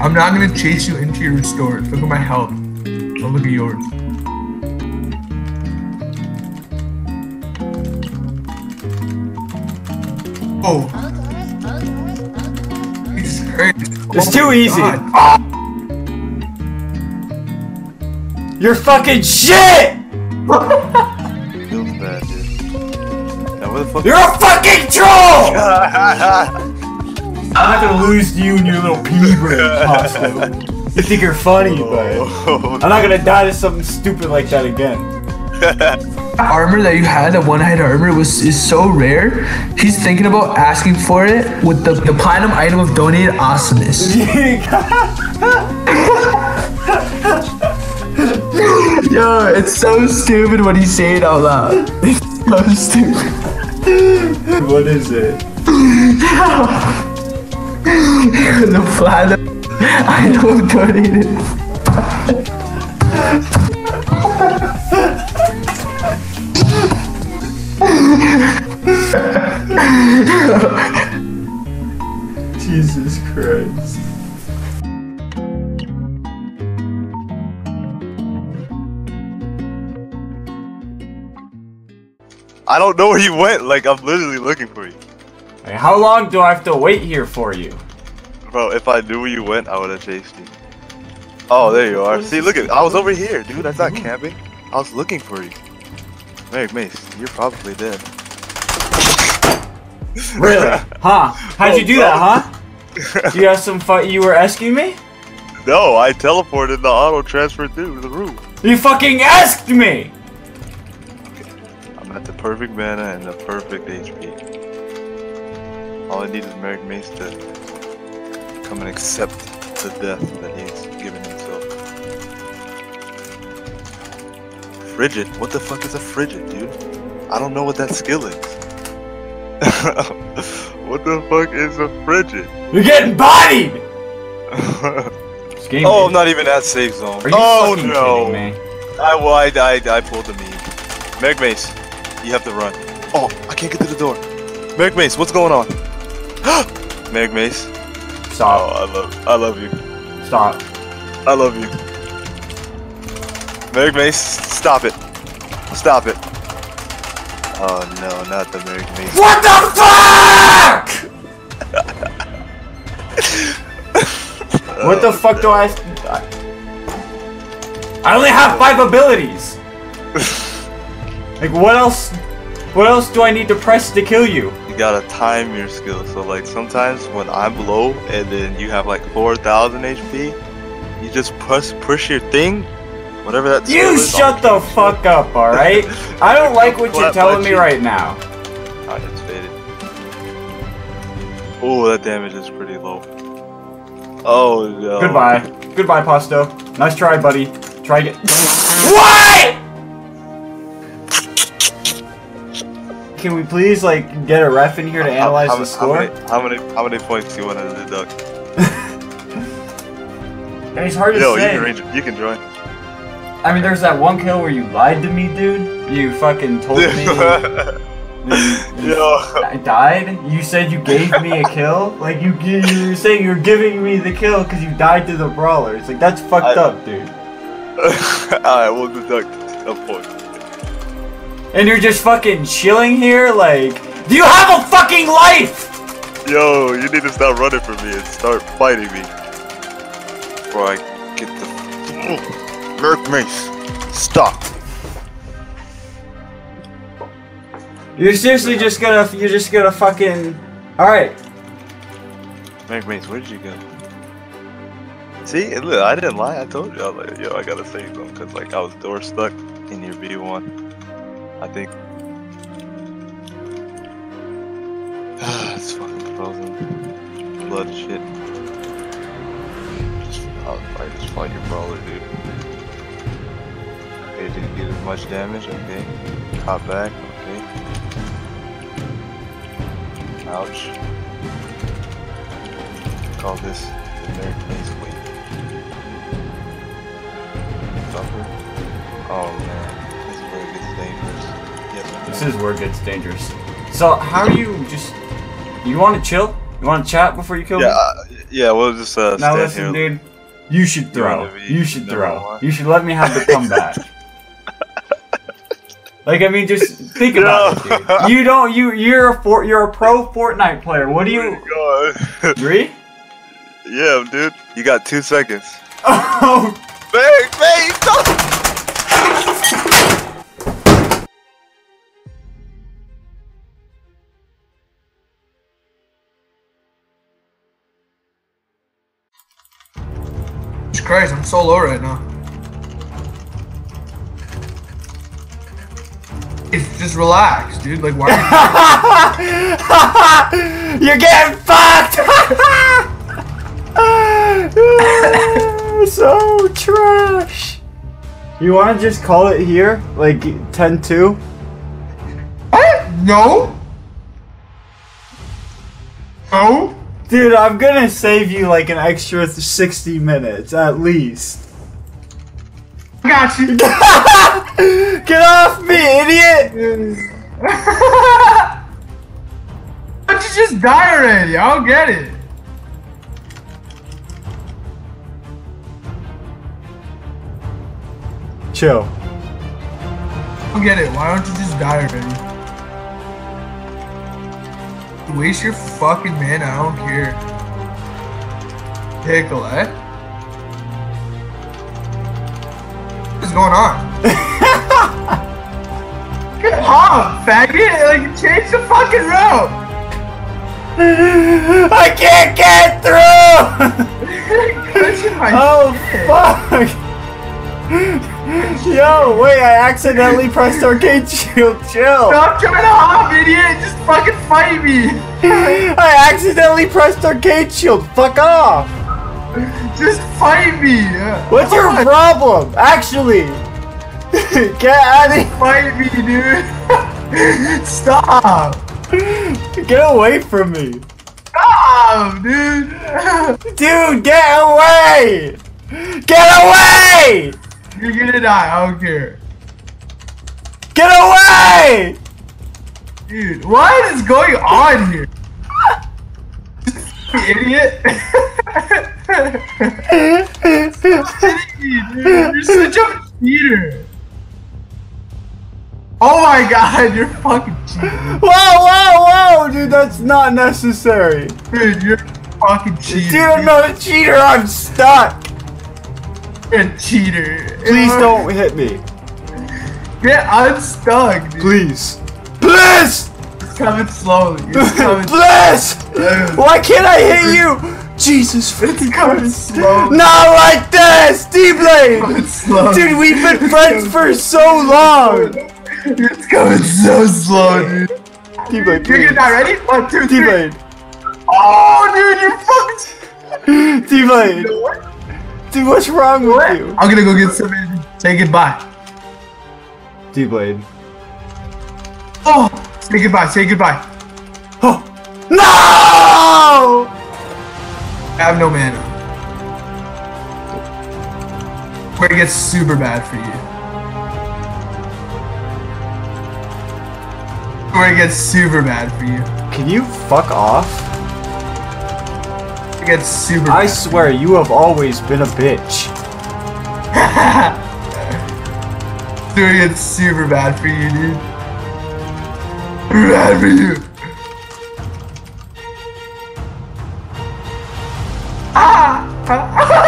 I'm not gonna chase you into your store. Look at my health. Don't look at yours. Oh, Jesus Christ. It's Oh too easy. God. You're fucking shit! Feels bad, dude. Now where the fuck? You're a fucking troll! I'm not gonna lose to you and your little pea brain, Costo. You think you're funny, but I'm not gonna die to something stupid like that again. armor that you had, the one-eyed armor, was is so rare. He's thinking about asking for it with the, the platinum item of donated awesomeness. Yo, it's so stupid when you say it out loud. It's so stupid. what is it? The platinum item of donated. Jesus Christ. I don't know where you went. Like I'm literally looking for you, How long do I have to wait here for you? bro. If I knew where you went, I would have chased you. Oh, there you are. See, look at. I was over here, dude. That's not camping. I was looking for you. Marik Mace, you're probably dead. Really? Huh? How'd you Oh, do bro. that, huh? You have some fight you were asking me? No, I teleported the auto transfer through the room. You fucking asked me! I'm at the perfect mana and the perfect HP. All I need is Marik Mace to come and accept the death that he's given himself. Frigid? What the fuck is a frigid, dude? I don't know what that skill is. what the fuck is a frigid? You're getting bodied! Game oh, I'm not even at safe zone. Oh no! I, well, I, I, I pulled the meme. Marik Mace, you have to run. Oh, I can't get to the door. Marik Mace, what's going on? Marik Mace. Oh, Stop. I love, I love you. Stop. I love you. Meg Mace, stop it. Stop it. Oh no, not the Meg Mace. What the fuck?! what the oh, fuck do I... I only have five abilities! Like, what else... What else do I need to press to kill you? You gotta time your skill. So like sometimes when I'm low and then you have like 4,000 HP, you just push push your thing, whatever that. You is, shut the fuck up, alright? I don't like what you're telling me right now. It's faded. Oh, that damage is pretty low. Oh no. Goodbye. Goodbye, Pasto. Nice try, buddy. Try again. what? Can we please like get a ref in here to How- analyze how, the how score? many, how many how many points do you want to deduct? It's hard to Yo, you say. can you can join. I mean, there's that one kill where you lied to me, dude. You fucking told me you, you Yo. I died. You said you gave me a kill. Like you, you were saying you're giving me the kill because you died to the brawler. It's like that's fucked I- up, dude. Alright, we'll deduct a point. And you're just fucking chilling here, like. Do you have a fucking life? Yo, you need to stop running from me and start fighting me. Before I get the. Merc Mace. Stop. You're seriously just gonna, you're just gonna fucking. Alright. Merc Mace, where did you go? See, look, I didn't lie. I told you. I was like, yo, I gotta say something because like I was door stuck in your V1. I think. it's fucking frozen. Blood shit. Just, probably just fight your brawler, dude. Okay, didn't get as much damage. Okay, caught back. Okay. Ouch. Call this American Wave. Buffer. Oh man, dangerous. Yep. This is where it gets dangerous. So, how are you just. You wanna chill? You wanna chat before you kill Yeah, me? uh, Yeah, we'll just uh, Now listen, here. dude. You should throw. wanna You should throw. one? You should let me have the comeback. like I mean, just think about it, dude. You don't. You you're a for, you're a pro Fortnite player. What do you God. agree? yeah, dude. You got two seconds. Oh, Bang, bang, Christ, I'm so low right now. It's just relax, dude. Like, why? Are you're getting fucked. so trash. You want to just call it here, like 10-2? what? No. No. Dude, I'm gonna save you like an extra 60 minutes at least. Got you. Get off me, idiot! Why'd you just die already? I don't get it. Chill. I don't get it. Why don't you just die already? Waste your fucking mana. I don't care. Pickle, eh? What's going on? Get off, faggot! Like, change the fucking route! I can't get through! Oh, fuck! Yo, wait, I accidentally pressed arcane shield. Chill. Stop trying to hop, idiot! Just fucking fight me! I accidentally pressed arcane shield. Fuck off. Just fight me! What's your on, problem? Actually, get out of Fight me, dude! Stop! Get away from me. Stop, dude! Dude, get away! Get away! You're gonna die, I don't care. Get away! Dude, what is going on here? You idiot! Dude, You're such a cheater! Oh my god, you're fucking cheating. Whoa, whoa, whoa, dude, that's not necessary. Dude, you're fucking cheating. Dude, I'm not a cheater, I'm stuck. A cheater. Please don't hit me. Get unstuck, dude. Please. Please! It's coming slowly. It's coming Please! Why can't I hit you? Jesus It's coming Christ. slow. Not like this! D-Blade! Dude, we've been friends for so long! It's coming so slow, dude. D-Blade, You're die. Ready? One, two, three. D-Blade. Oh, dude, you're fucking. D-Blade. What? Dude, what's wrong with you? I'm gonna go get some. Say goodbye. D-Blade. Oh, say goodbye. Say goodbye. Oh. No! I have no mana. Where it gets super bad for you. Where it gets super bad for you. Can you fuck off? It gets super. I bad. swear, you have always been a bitch. Dude, it super bad for you, dude. Bad for you. Ah!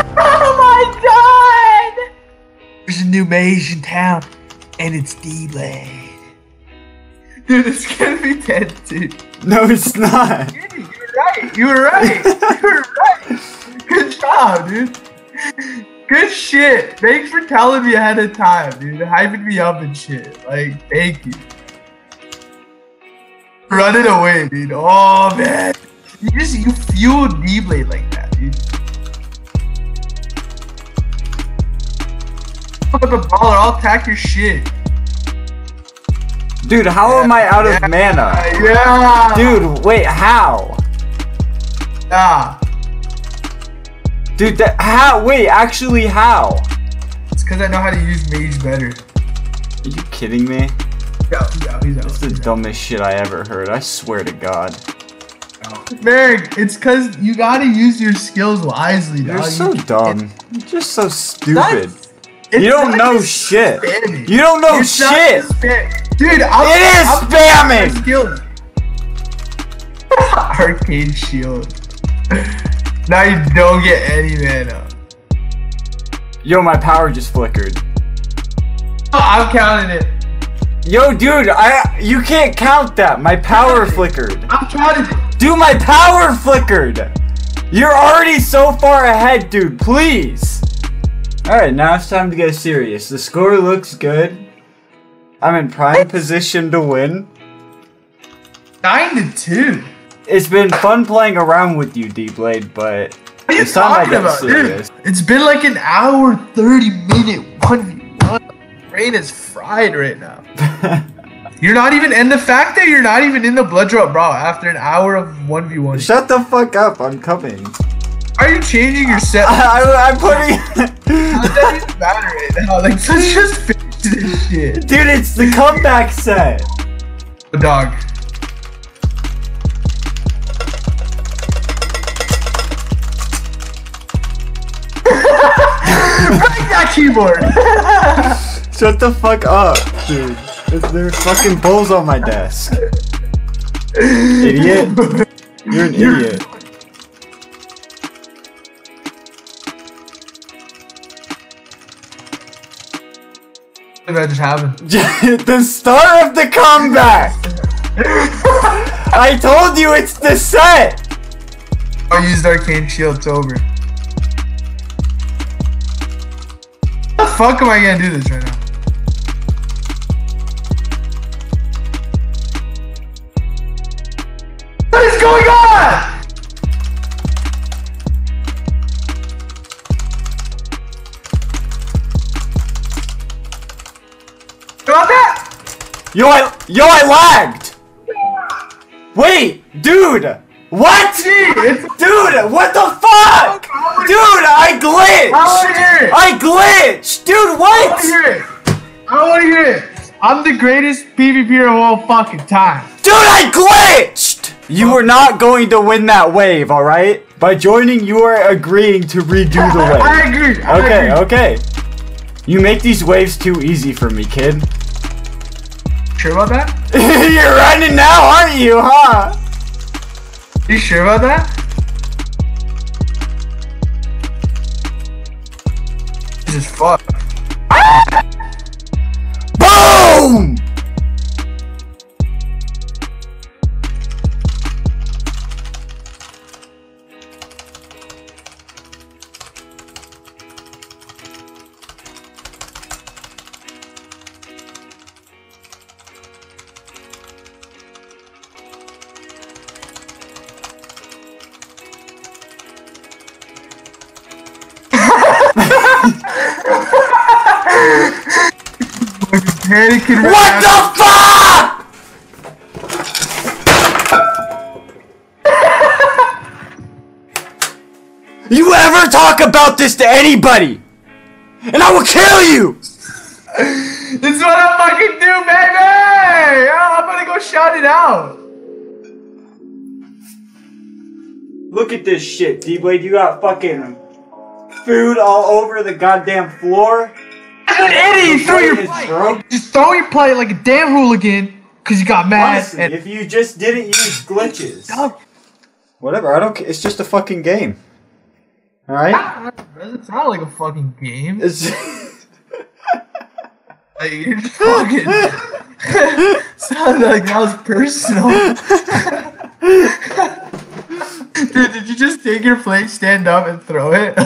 Oh my god! There's a new mage in town, and it's D-Blade. Dude, it's gonna be dead, dude. No, it's not. You were right. You were right. You were right. Good job, dude. Good shit. Thanks for telling me ahead of time, dude. Hyping me up and shit. Like, thank you. Running away, dude. Oh man. You just you fueled D-Blade like that, dude. Fuck up the baller, I'll attack your shit. Dude, how am I out of mana? Yeah. Dude, wait, how? Yeah. Dude, that, how? Wait, actually, how? It's because I know how to use mage better. Are you kidding me? Yeah, he's. He's out. That's the dumbest shit I ever heard. I swear to God. Oh, Marik, it's cause you gotta use your skills wisely, You're dog. so You- dumb. You're just so stupid. You don't know shit. spamming. You don't know It's shit. Dude, I'm, It is I'm spamming. Arcane shield. Now you don't get any mana. Yo, my power just flickered. Oh, I'm counting it. Yo, dude, I you can't count that. My power flickered. I'm counting it. Dude, my power flickered. You're already so far ahead, dude. Please. All right, now it's time to get serious. The score looks good. I'm in prime position to win. Nine to two. It's been fun playing around with you, D-Blade, but What are you it's time I talking get about, serious. dude? It's been like an hour, 30 minute 1v1. Brain is fried right now. You're not even, and the fact that you're not even in the blood drop, bro, after an hour of 1v1. Shut the fuck up! I'm coming. Are you changing your set? I, I'm putting. How does that even matter right now? Like, let's just finish this shit. Dude, it's the comeback set. Dog. Keyboard! Shut the fuck up, dude. There's fucking balls on my desk. Idiot. You're an idiot. that just happened. the start of the comeback. I told you it's the set. I used arcane shield, it's over. Fuck am I gonna do this right now? What is going on? You want that? Yo, I yo, I lagged. Wait, dude. What? Dude, what the fuck? Dude, I I wanna glitched. hear it. I glitched. Dude, I what? to hear it. I don't want to hear it. I'm the greatest PvPer of all fucking time. Dude, I glitched! You were not going to win that wave, alright? By joining, you are agreeing to redo the wave. I agree. I Okay, agree. okay. You make these waves too easy for me, kid. Sure about that? You're running now, aren't you, huh? You sure about that? Jesus fuck. Boom! What the fuck? you ever talk about this to anybody, and I will kill you! This is what I'm fucking do, baby! Oh, I'm gonna go shout it out. Look at this shit, D-Blade. You got fucking food all over the goddamn floor. You're an idiot. You threw your Plate is plate. broke. Just throw your plate like a damn hooligan because you got mad. Honestly, and if you just didn't use glitches. Whatever, I don't care. It's just a fucking game. Alright? doesn't sound like a fucking game. It's. Like, you're just fucking. Sounded like that was personal. Dude, did you just take your plate, stand up, and throw it?